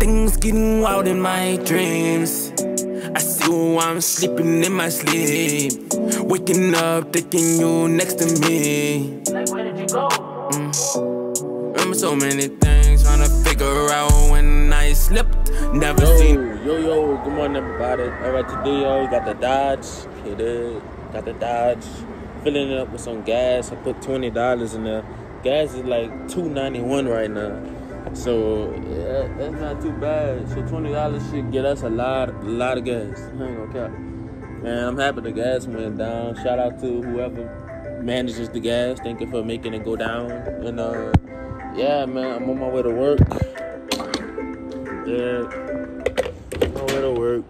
Things getting wild in my dreams. I see you, I'm sleeping in my sleep. Waking up, thinking you next to me. Like, where did you go? Mm. Remember so many things, trying to figure out when I slipped. Never Yo, seen. yo, yo, good morning, everybody. All right, today, yo, we got the Dodge. Here it is. Got the Dodge. Filling it up with some gas. I put $20 in there. Gas is like $2.91 right now. So, yeah, that's not too bad. So, $20 should get us a lot, a lot of gas. I ain't gonna cap. Man, I'm happy the gas went down. Shout out to whoever manages the gas. Thank you for making it go down. And, uh, yeah, man, I'm on my way to work. Yeah. On my way to work.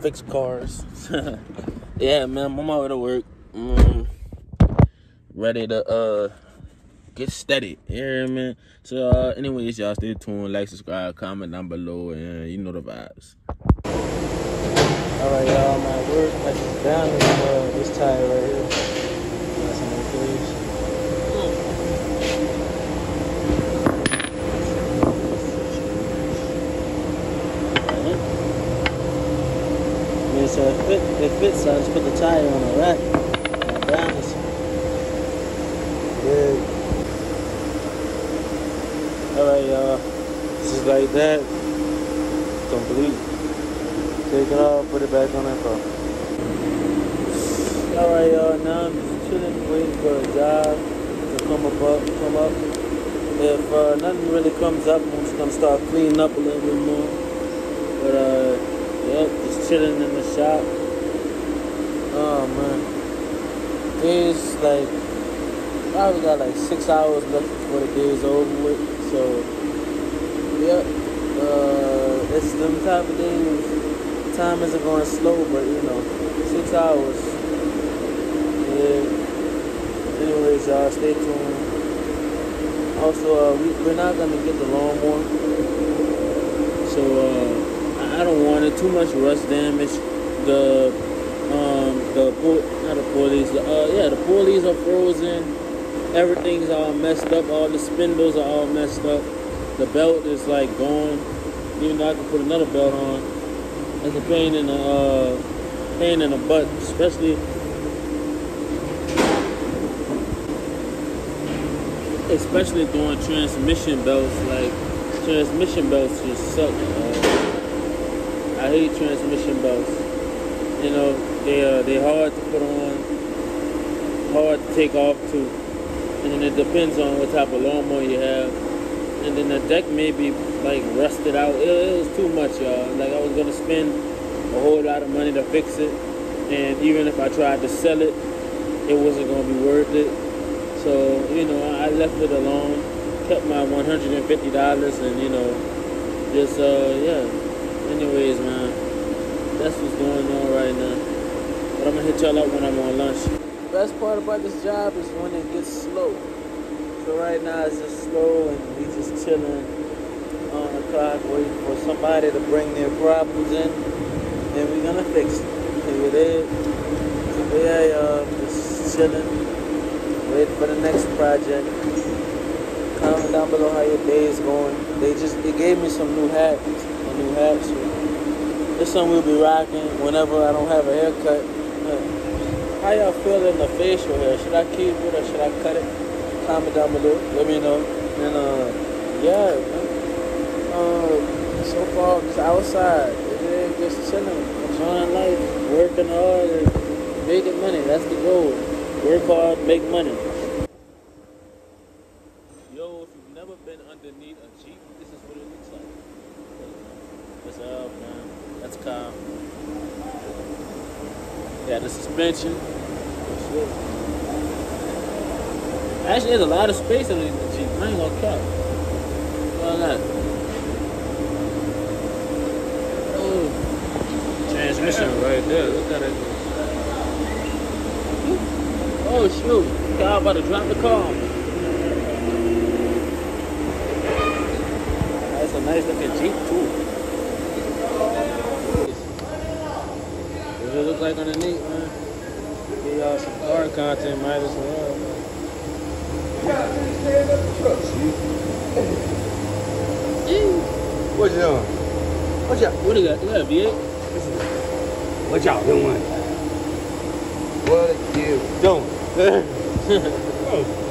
Fix cars. yeah, man, I'm on my way to work. Mm, ready to uh get steady. Me? man? So, uh, anyways, y'all stay tuned. Like, subscribe, comment down below, and you know the vibes. Alright, y'all, I'm work. I just down this, uh, this tire right here. Got some. Yeah, it it fits, so I just put the tire on the rack. And down this. Good. Alright, y'all. This is like that. Complete. Take it off, put it back on that car. Alright, y'all, now I'm just chilling, waiting for a job to come up, come up. If uh, nothing really comes up, I'm just gonna start cleaning up a little bit more. But uh, yep, just chilling in the shop. Oh man, it's like probably got like six hours left before the day is over with. So, yep, uh, it's them type of days time isn't going slow, but you know, six hours. Yeah. Anyways, y'all, stay tuned. Also, uh, we, we're not gonna get the lawnmower, so uh, I- don't want it. Too much rust damage. The um, the not the pulleys. Uh, yeah, the pulleys are frozen. Everything's all messed up. All the spindles are all messed up. The belt is like gone. Even though I can put another belt on. It's a pain in the uh, pain in the butt, especially especially doing transmission belts. Like transmission belts just suck. Uh, I hate transmission belts. You know they uh, they hard to put on, hard to take off too, and then it depends on what type of lawnmower you have. And then the deck may be like rusted out. It, it was too much, y'all. Like I was gonna spend a whole lot of money to fix it, and even if I tried to sell it, it wasn't gonna be worth it. So you know, I left it alone, kept my one hundred and fifty dollars, and you know, just uh yeah. Anyways, man, that's what's going on right now. But I'm gonna hit y'all up when I'm on lunch. Best part about this job is when it gets slow. So right now it's just slow, and we just chilling on the clock, waiting for somebody to bring their problems in, and we're gonna fix it. Here it is. So yeah, y'all, just chilling, waiting for the next project. Comment down below how your day is going. They just they gave me some new hats, a new hat. So this one we'll be rocking whenever I don't have a haircut. How y'all feeling the facial hair? Should I keep it or should I cut it? Comment down below. Let me know. And uh, yeah, man. Uh, so far just outside, just chilling, enjoying life, working hard, and making money. That's the goal. Work hard, make money. Yo, if you've never been underneath a Jeep, this is what it looks like. What's up, man? That's Kyle. Yeah, the suspension. Actually, there's a lot of space underneath the Jeep. I ain't gonna cap. At that. Oh, transmission right there. Look at it. Oh shoot! Kyle about to drop the car. That's a nice looking Jeep too. What it look like underneath, man? Give y'all some car content, might as well. What you doing? What y'all, What do you got? You got a V8? what y'all doing? What you doing? Oh.